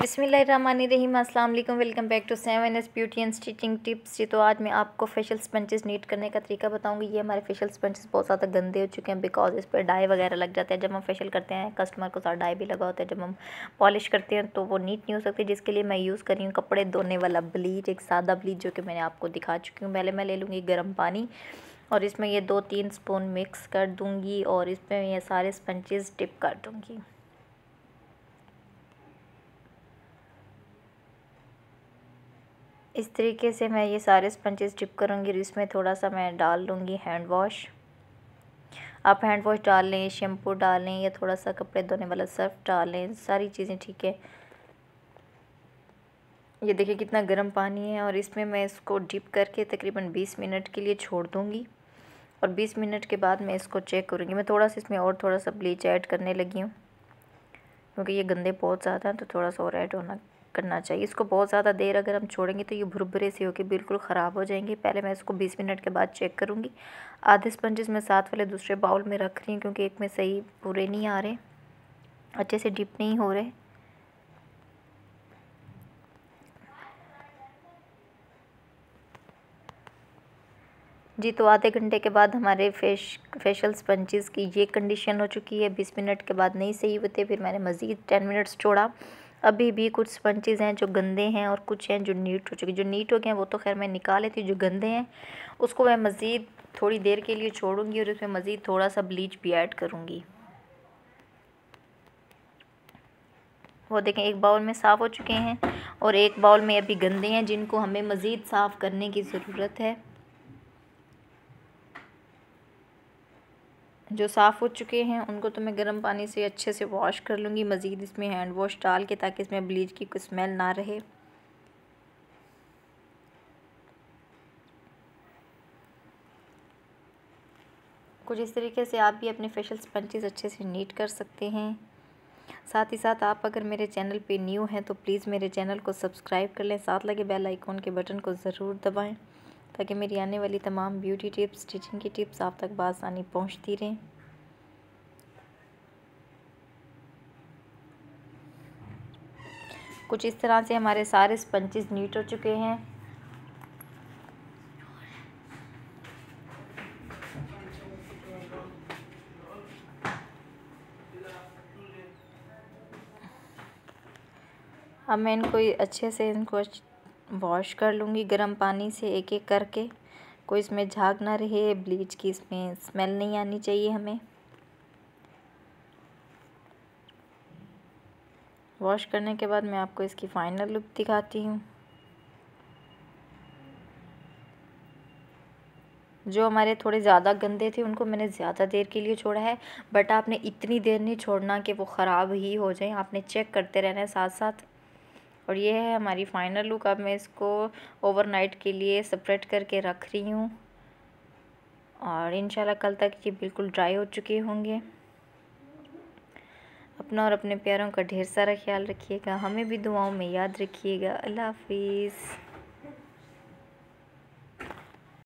बिसमीम अस्सलाम वालेकुम welcome back to seven S beauty and stitching tips. जी तो आज मैं आपको फेशियल स्पंचेस नीट करने का तरीका बताऊँगी। ये हमारे फेशियल स्पंचेस बहुत ज़्यादा गंदे हो चुके हैं बिकॉज़ इस पर डाई वगैरह लग जाते हैं। जब हम फेशियल करते हैं कस्टमर को सारा डाई भी लगा होता है। जब हम पॉलिश करते हैं तो वो नीट नहीं हो सकती, जिसके लिए मैं यूज़ कर रही हूँ कपड़े धोने वाला ब्लीच एक सादा ब्लीच जो कि मैंने आपको दिखा चुकी हूँ। पहले मैं ले लूँगी गर्म पानी और इसमें ये दो तीन स्पून मिक्स कर दूँगी और इसमें ये सारे स्पंचेस टिप कर दूँगी। इस तरीके से मैं ये सारे स्पंचेस डिप करूँगी और इसमें थोड़ा सा मैं डाल लूँगी हैंड वॉश आप हैंड वॉश डाल लें शैम्पू डाल लें या थोड़ा सा कपड़े धोने वाला सर्फ डाल लें, सारी चीज़ें, ठीक है? ये देखिए कितना गर्म पानी है और इसमें मैं इसको डिप करके तकरीबन 20 मिनट के लिए छोड़ दूँगी। और 20 मिनट के बाद मैं इसको चेक करूँगी। मैं थोड़ा सा इसमें और थोड़ा सा ब्लीच ऐड करने लगी हूँ। क्योंकि ये गंदे बहुत ज़्यादा हैं तो थोड़ा सा और ऐड होना करना चाहिए। इसको बहुत ज़्यादा देर अगर हम छोड़ेंगे तो ये भुरभुरे से होकर बिल्कुल ख़राब हो जाएँगे। पहले मैं इसको 20 मिनट के बाद चेक करूँगी। आधे स्पंजेस मैं साथ वाले दूसरे बाउल में रख रही हूँ क्योंकि एक में सही पूरे नहीं आ रहे। अच्छे से डिप नहीं हो रहे। जी तो आधे घंटे के बाद हमारे फेश फेशियल स्पंजेस की ये कंडीशन हो चुकी है। बीस मिनट के बाद नहीं सही होते, फिर मैंने मज़ीद टेन मिनट्स छोड़ा। अभी भी कुछ स्पंचेज़ हैं जो गंदे हैं और कुछ हैं जो नीट हो चुके जो नीट हो गए हैं, वो तो खैर मैं निकाल लेती जो गंदे हैं, उसको मैं मज़ीद थोड़ी देर के लिए छोड़ूँगी और उसमें मज़ीद थोड़ा सा ब्लीच भी ऐड करूँगी। वो देखें, एक बाउल में साफ़ हो चुके हैं और एक बाउल में अभी गंदे हैं, जिनको हमें मज़ीद साफ़ करने की ज़रूरत है। जो साफ़ हो चुके हैं, उनको तो मैं गर्म पानी से अच्छे से वॉश कर लूँगी। मज़ीद इसमें हैंड वॉश डाल के ताकि इसमें ब्लीच की कोई स्मेल ना रहे। कुछ इस तरीके से आप भी अपने फेशियल स्पंचेस अच्छे से नीट कर सकते हैं। साथ ही साथ आप अगर मेरे चैनल पे न्यू हैं तो प्लीज़ मेरे चैनल को सब्सक्राइब कर लें। साथ लगे बेल आइकॉन के बटन को ज़रूर दबाएँ। ताकि मेरी आने वाली तमाम ब्यूटी टिप्स स्टिचिंग की टिप्स आप तक बासानी पहुँचती रहें। कुछ इस तरह से हमारे सारे स्पंचेस नीट हो चुके हैं। अब मैं इनको अच्छे से इनको वॉश कर लूँगी गर्म पानी से एक एक करके। कोई इसमें झाग ना रहे, ब्लीच की इसमें स्मेल नहीं आनी चाहिए हमें। वॉश करने के बाद मैं आपको इसकी फ़ाइनल लुक दिखाती हूँ। जो हमारे थोड़े ज़्यादा गंदे थे, उनको मैंने ज़्यादा देर के लिए छोड़ा है, बट आपने इतनी देर नहीं छोड़ना कि वो ख़राब ही हो जाए। आपने चेक करते रहना है साथ साथ और ये है हमारी फ़ाइनल लुक अब मैं इसको ओवरनाइट के लिए सेपरेट करके रख रही हूँ। और इन कल तक ये बिल्कुल ड्राई हो चुके होंगे। अपना और अपने प्यारों का ढेर सारा ख्याल रखिएगा। हमें भी दुआओं में याद रखिएगा। अल्लाह हाफिज़।